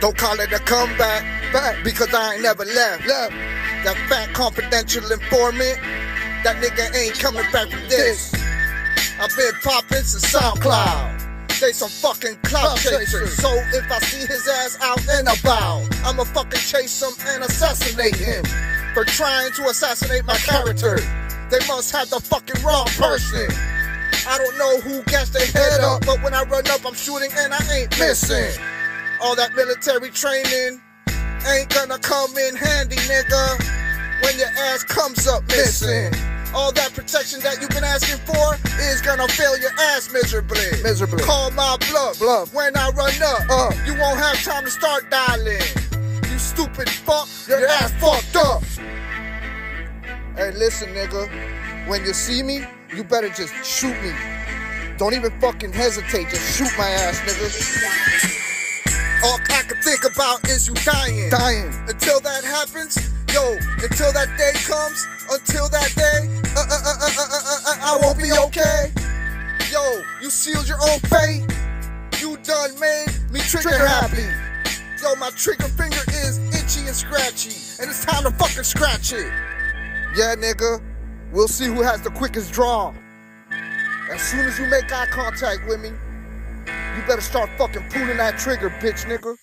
Don't call it a comeback, back because I ain't never left. Left. That fat confidential informant, that nigga ain't coming back from this. I've been popping since SoundCloud. They some fucking clout chasers. So if I see his ass out and about, I'ma fucking chase him and assassinate him for trying to assassinate my character. They must have the fucking wrong person. I don't know who gets their head up, but when I run up, I'm shooting and I ain't missing. All that military training ain't gonna come in handy, nigga, when your ass comes up missing. All that protection that you've been asking for is gonna fail your ass miserably. Miserably. Call my bluff. Bluff. When I run up, Uh. you won't have time to start dialing. You stupid fuck, your ass fucked up. Hey, listen, nigga. When you see me, you better just shoot me. Don't even fucking hesitate. Just shoot my ass, nigga. All I can think about is you dying. Dying. Until that happens, yo, until that day comes, until that day, uh, uh, uh, uh, uh, uh, uh, I won't be okay. Yo, you sealed your own fate. You done made me trigger Trigger happy. Yo, my trigger finger is itchy and scratchy, and it's time to fucking scratch it. Yeah, nigga, we'll see who has the quickest draw. As soon as you make eye contact with me, you better start fucking pulling that trigger, bitch nigga.